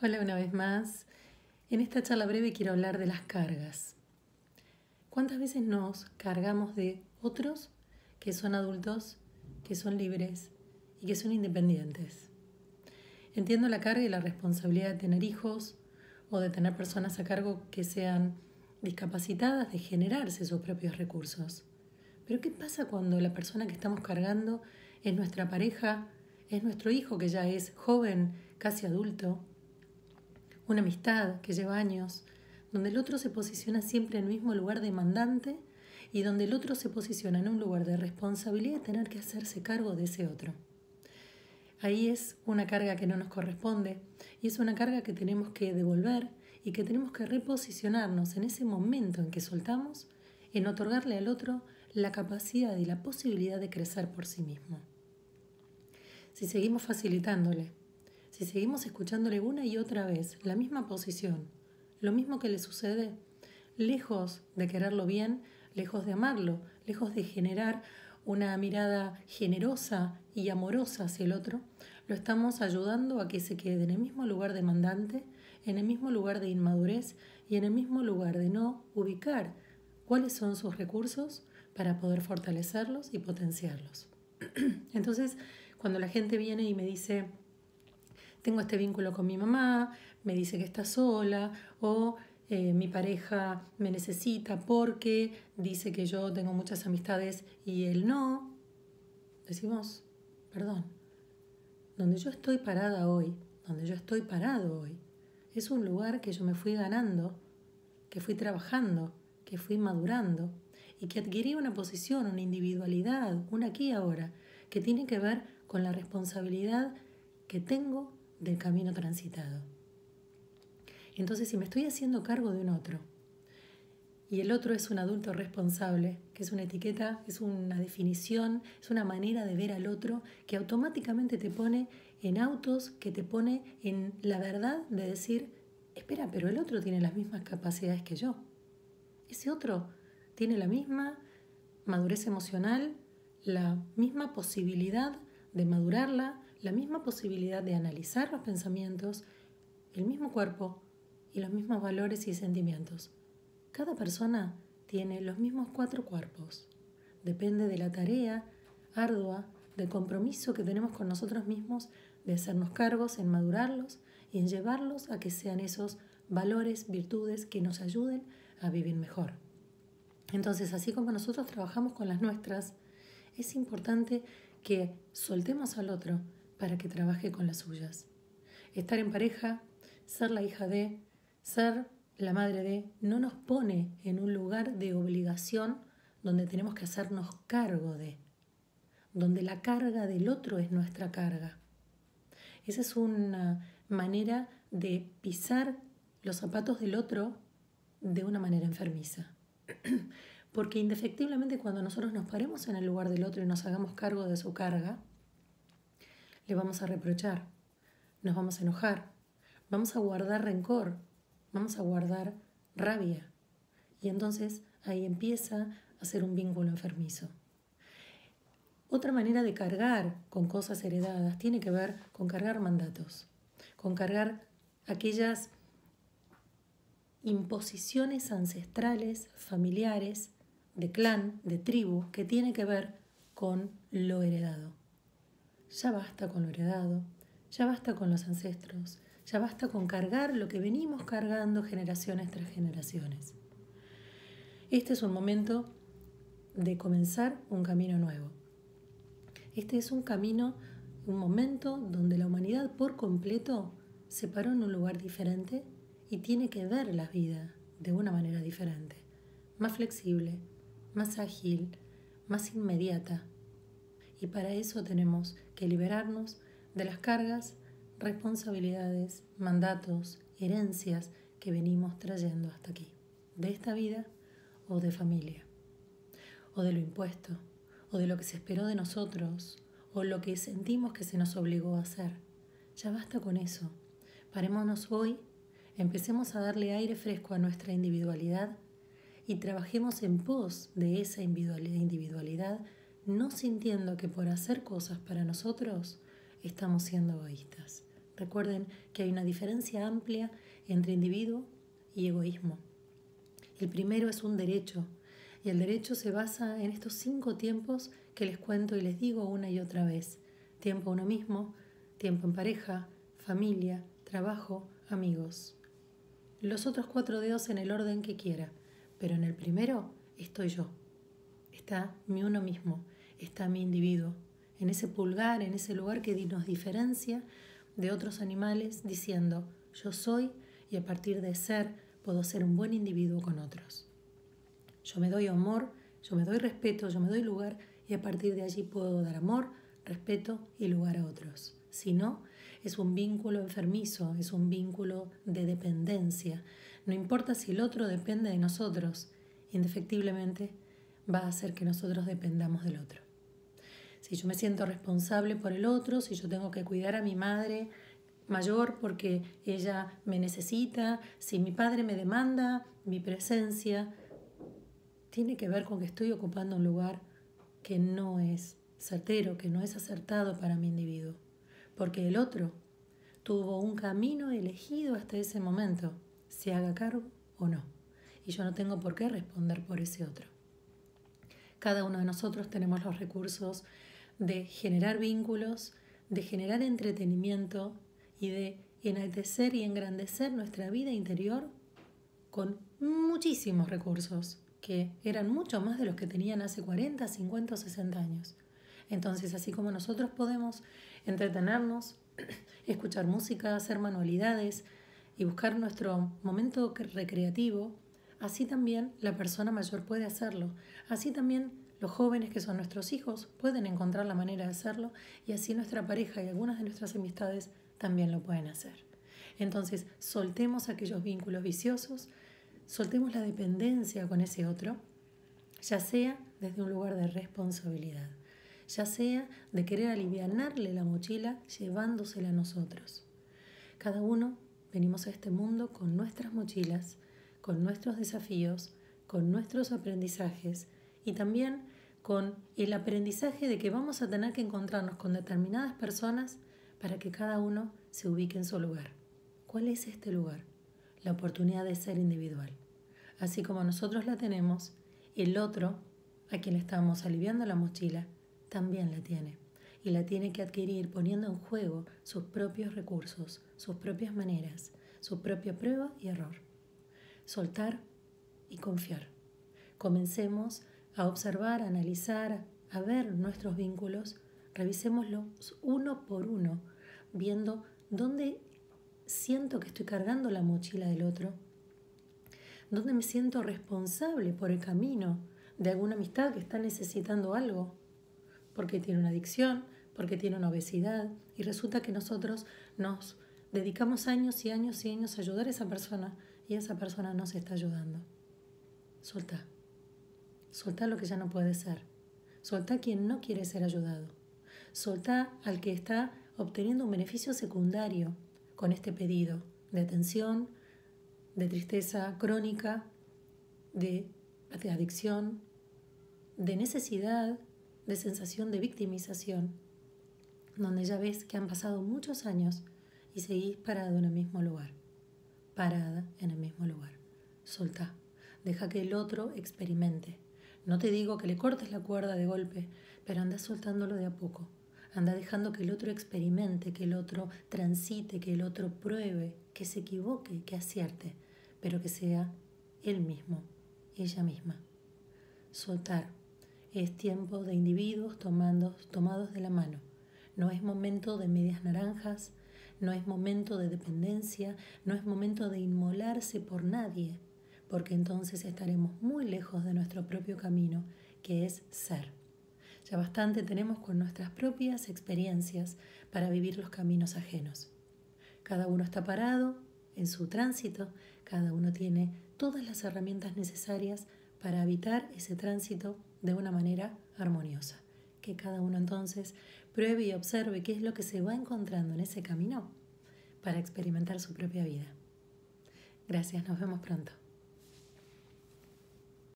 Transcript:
Hola una vez más. En esta charla breve quiero hablar de las cargas. ¿Cuántas veces nos cargamos de otros que son adultos, que son libres y que son independientes? Entiendo la carga y la responsabilidad de tener hijos o de tener personas a cargo que sean discapacitadas, de generarse sus propios recursos. Pero ¿qué pasa cuando la persona que estamos cargando es nuestra pareja, es nuestro hijo que ya es joven, casi adulto? Una amistad que lleva años, donde el otro se posiciona siempre en el mismo lugar demandante y donde el otro se posiciona en un lugar de responsabilidad de tener que hacerse cargo de ese otro. Ahí es una carga que no nos corresponde y es una carga que tenemos que devolver y que tenemos que reposicionarnos en ese momento en que soltamos, en otorgarle al otro la capacidad y la posibilidad de crecer por sí mismo. Si seguimos facilitándole si seguimos escuchándole una y otra vez la misma posición, lo mismo que le sucede, lejos de quererlo bien, lejos de amarlo, lejos de generar una mirada generosa y amorosa hacia el otro, lo estamos ayudando a que se quede en el mismo lugar demandante, en el mismo lugar de inmadurez y en el mismo lugar de no ubicar cuáles son sus recursos para poder fortalecerlos y potenciarlos. Entonces, cuando la gente viene y me dice, tengo este vínculo con mi mamá, me dice que está sola o eh, mi pareja me necesita porque dice que yo tengo muchas amistades y él no. Decimos, perdón, donde yo estoy parada hoy, donde yo estoy parado hoy, es un lugar que yo me fui ganando, que fui trabajando, que fui madurando y que adquirí una posición, una individualidad, un aquí ahora, que tiene que ver con la responsabilidad que tengo del camino transitado. Entonces, si me estoy haciendo cargo de un otro, y el otro es un adulto responsable, que es una etiqueta, es una definición, es una manera de ver al otro que automáticamente te pone en autos, que te pone en la verdad de decir, espera, pero el otro tiene las mismas capacidades que yo. Ese otro tiene la misma madurez emocional, la misma posibilidad de madurarla, la misma posibilidad de analizar los pensamientos, el mismo cuerpo y los mismos valores y sentimientos. Cada persona tiene los mismos cuatro cuerpos. Depende de la tarea ardua, del compromiso que tenemos con nosotros mismos de hacernos cargos en madurarlos y en llevarlos a que sean esos valores, virtudes que nos ayuden a vivir mejor. Entonces, así como nosotros trabajamos con las nuestras, es importante que soltemos al otro para que trabaje con las suyas. Estar en pareja, ser la hija de, ser la madre de, no nos pone en un lugar de obligación donde tenemos que hacernos cargo de, donde la carga del otro es nuestra carga. Esa es una manera de pisar los zapatos del otro de una manera enfermiza. Porque indefectiblemente cuando nosotros nos paremos en el lugar del otro y nos hagamos cargo de su carga, le vamos a reprochar, nos vamos a enojar, vamos a guardar rencor, vamos a guardar rabia. Y entonces ahí empieza a ser un vínculo enfermizo. Otra manera de cargar con cosas heredadas tiene que ver con cargar mandatos, con cargar aquellas imposiciones ancestrales, familiares, de clan, de tribu, que tiene que ver con lo heredado. Ya basta con lo heredado, ya basta con los ancestros, ya basta con cargar lo que venimos cargando generaciones tras generaciones. Este es un momento de comenzar un camino nuevo. Este es un camino, un momento donde la humanidad por completo se paró en un lugar diferente y tiene que ver la vida de una manera diferente, más flexible, más ágil, más inmediata, y para eso tenemos que liberarnos de las cargas, responsabilidades, mandatos, herencias que venimos trayendo hasta aquí, de esta vida o de familia, o de lo impuesto, o de lo que se esperó de nosotros, o lo que sentimos que se nos obligó a hacer. Ya basta con eso. Parémonos hoy, empecemos a darle aire fresco a nuestra individualidad y trabajemos en pos de esa individualidad no sintiendo que por hacer cosas para nosotros estamos siendo egoístas. Recuerden que hay una diferencia amplia entre individuo y egoísmo. El primero es un derecho, y el derecho se basa en estos cinco tiempos que les cuento y les digo una y otra vez. Tiempo uno mismo, tiempo en pareja, familia, trabajo, amigos. Los otros cuatro dedos en el orden que quiera, pero en el primero estoy yo. Está mi uno mismo, está mi individuo, en ese pulgar, en ese lugar que nos diferencia de otros animales, diciendo, yo soy y a partir de ser puedo ser un buen individuo con otros. Yo me doy amor, yo me doy respeto, yo me doy lugar y a partir de allí puedo dar amor, respeto y lugar a otros. Si no, es un vínculo enfermizo, es un vínculo de dependencia. No importa si el otro depende de nosotros, indefectiblemente va a hacer que nosotros dependamos del otro. Si yo me siento responsable por el otro, si yo tengo que cuidar a mi madre mayor porque ella me necesita, si mi padre me demanda mi presencia, tiene que ver con que estoy ocupando un lugar que no es certero, que no es acertado para mi individuo, porque el otro tuvo un camino elegido hasta ese momento, se haga cargo o no, y yo no tengo por qué responder por ese otro. Cada uno de nosotros tenemos los recursos de generar vínculos, de generar entretenimiento y de enaltecer y engrandecer nuestra vida interior con muchísimos recursos que eran mucho más de los que tenían hace 40, 50 o 60 años. Entonces, así como nosotros podemos entretenernos, escuchar música, hacer manualidades y buscar nuestro momento recreativo, así también la persona mayor puede hacerlo. Así también los jóvenes que son nuestros hijos pueden encontrar la manera de hacerlo y así nuestra pareja y algunas de nuestras amistades también lo pueden hacer. Entonces, soltemos aquellos vínculos viciosos, soltemos la dependencia con ese otro, ya sea desde un lugar de responsabilidad, ya sea de querer alivianarle la mochila llevándosela a nosotros. Cada uno venimos a este mundo con nuestras mochilas, con nuestros desafíos, con nuestros aprendizajes y también con el aprendizaje de que vamos a tener que encontrarnos con determinadas personas para que cada uno se ubique en su lugar. ¿Cuál es este lugar? la oportunidad de ser individual. Así como nosotros la tenemos, el otro, a quien le estamos aliviando la mochila, también la tiene. Y la tiene que adquirir poniendo en juego sus propios recursos, sus propias maneras, su propia prueba y error. Soltar y confiar. Comencemos a observar, a analizar, a ver nuestros vínculos, revisémoslos uno por uno, viendo dónde siento que estoy cargando la mochila del otro, donde me siento responsable por el camino de alguna amistad que está necesitando algo, porque tiene una adicción, porque tiene una obesidad, y resulta que nosotros nos dedicamos años y años y años a ayudar a esa persona y esa persona no se está ayudando. Solta. Solta lo que ya no puede ser. Solta a quien no quiere ser ayudado. Solta al que está obteniendo un beneficio secundario con este pedido de atención, de tristeza crónica, de, adicción, de necesidad, de sensación de victimización, donde ya ves que han pasado muchos años y seguís parado en el mismo lugar, parada en el mismo lugar. Solta, deja que el otro experimente. No te digo que le cortes la cuerda de golpe, pero anda soltándolo de a poco Anda dejando que el otro experimente, que el otro transite, que el otro pruebe, que se equivoque, que acierte, pero que sea él mismo, ella misma. Soltar. Es tiempo de individuos tomados de la mano. No es momento de medias naranjas, no es momento de dependencia, no es momento de inmolarse por nadie, porque entonces estaremos muy lejos de nuestro propio camino, que es ser. Ya bastante tenemos con nuestras propias experiencias para vivir los caminos ajenos. Cada uno está parado en su tránsito, cada uno tiene todas las herramientas necesarias para habitar ese tránsito de una manera armoniosa. Que cada uno entonces pruebe y observe qué es lo que se va encontrando en ese camino para experimentar su propia vida. Gracias, nos vemos pronto.